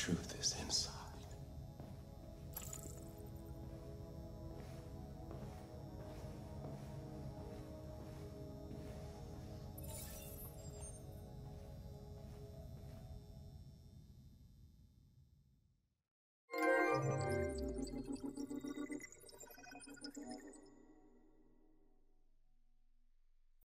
truth is inside.